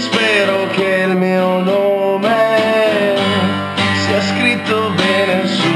Spero che il mio nome sia scritto bene su